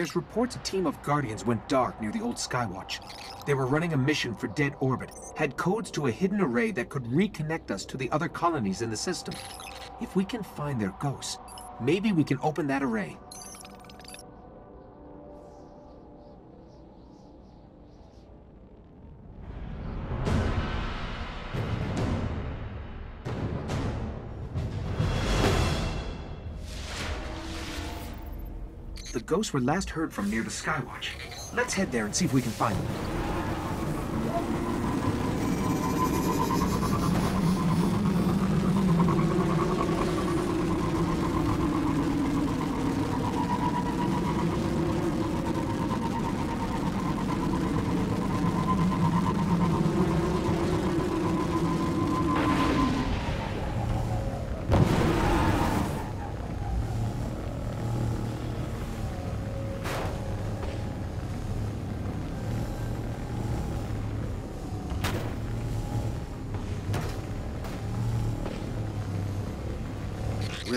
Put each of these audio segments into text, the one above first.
There's reports a team of Guardians went dark near the old Skywatch. They were running a mission for Dead Orbit, had codes to a hidden array that could reconnect us to the other colonies in the system. If we can find their ghosts, maybe we can open that array. Ghosts were last heard from near the Skywatch. Let's head there and see if we can find them.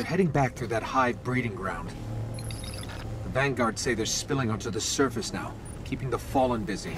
We're heading back through that hive breeding ground. The Vanguard say they're spilling onto the surface now, keeping the Fallen busy.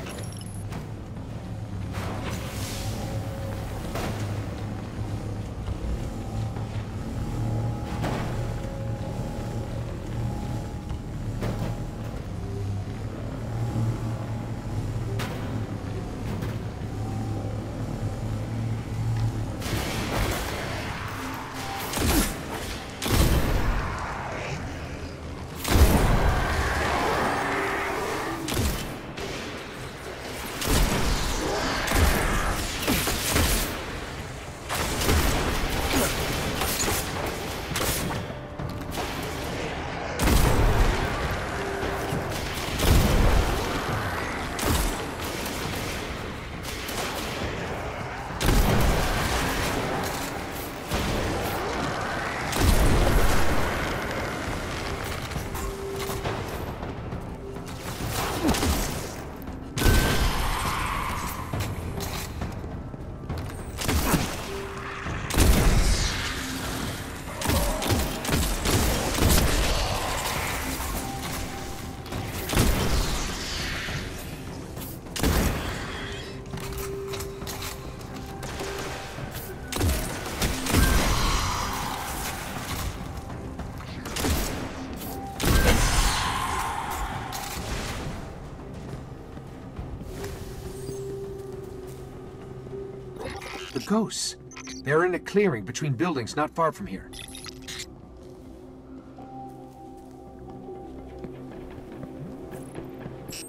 Ghosts. They're in a clearing between buildings not far from here.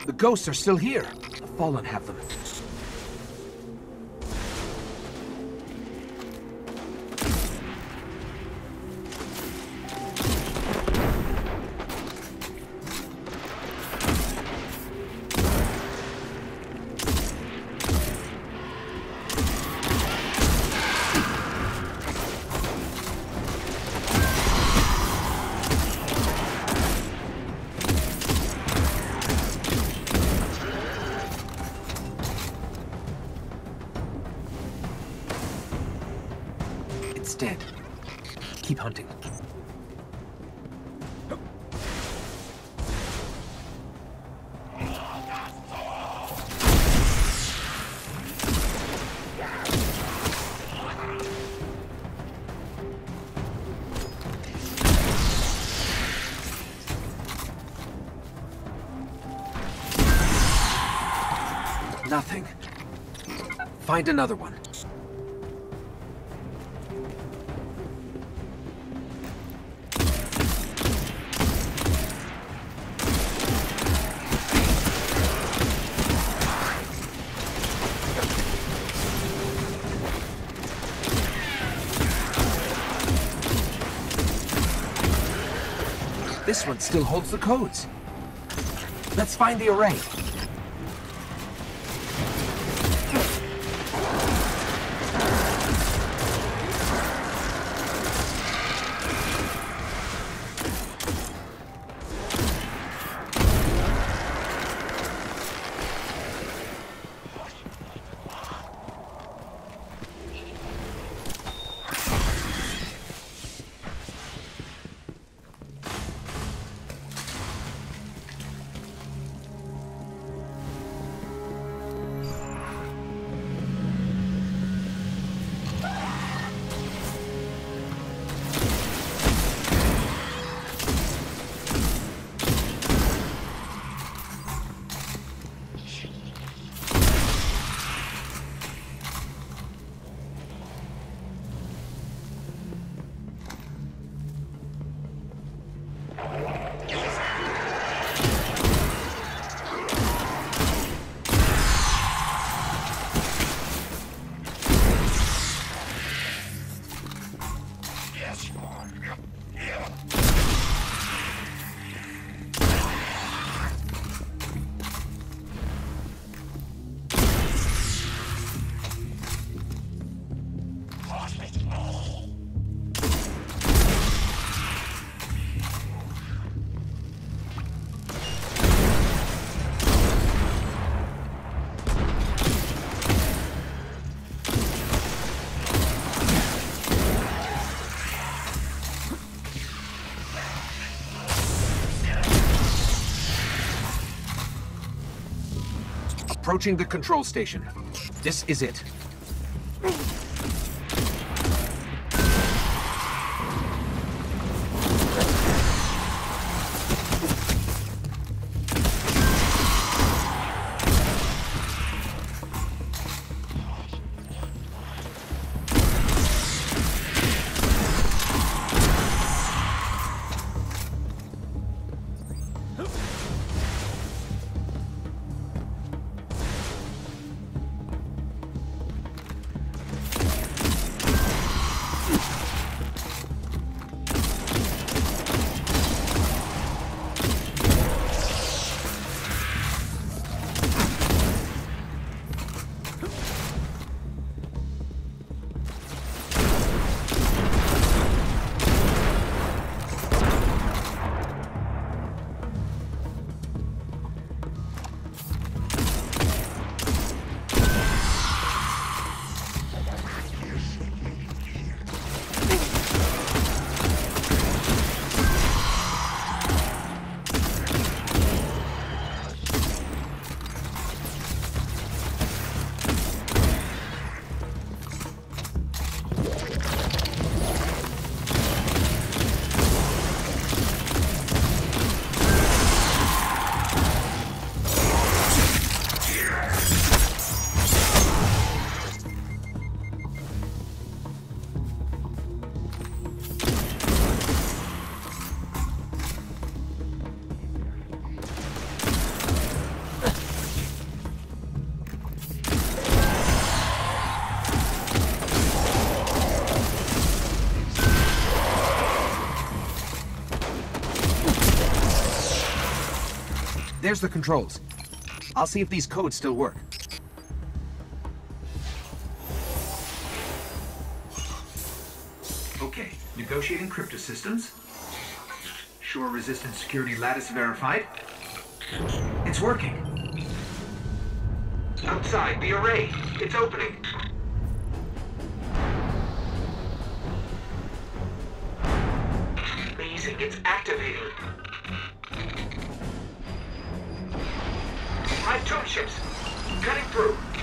The ghosts are still here. The Fallen have them. Hunting. Nothing. Find another one. This one still holds the codes. Let's find the array. Approaching the control station. This is it. There's the controls. I'll see if these codes still work. Okay, negotiating crypto systems. Shor resistant security lattice verified. It's working. Outside, the array. It's opening. Amazing, it's activating. Five tomb ships. Cutting through.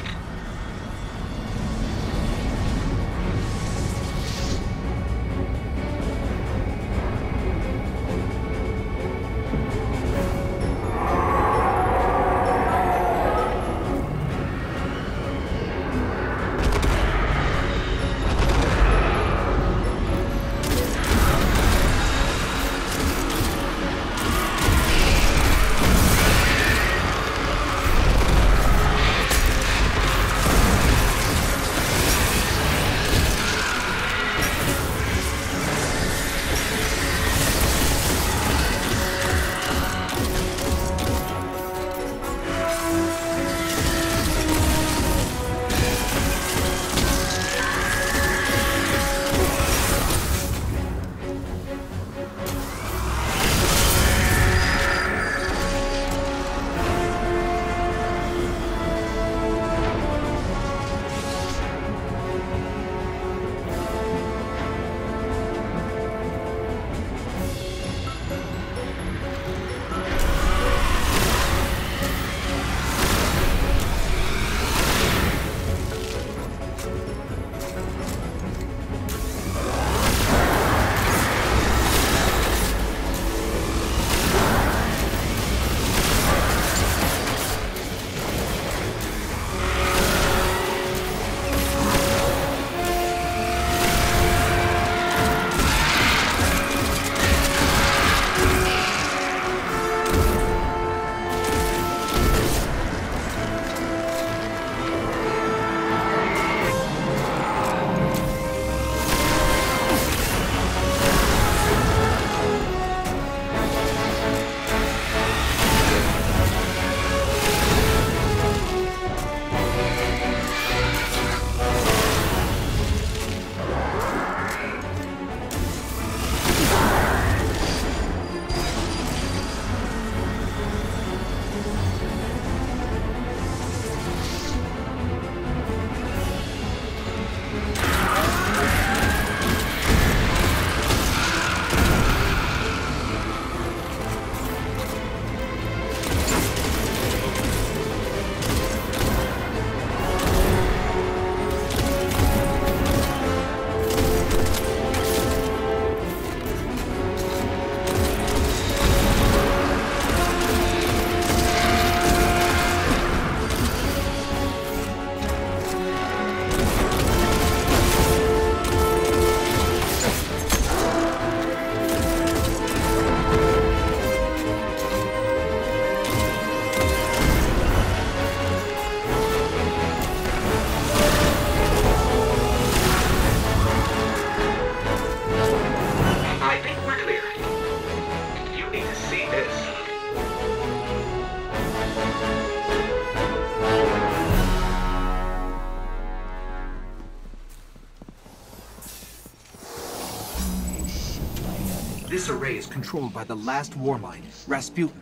Controlled by the last Warmind, Rasputin.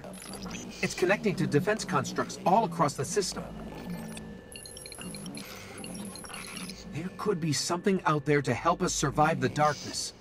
It's connecting to defense constructs all across the system. There could be something out there to help us survive the darkness.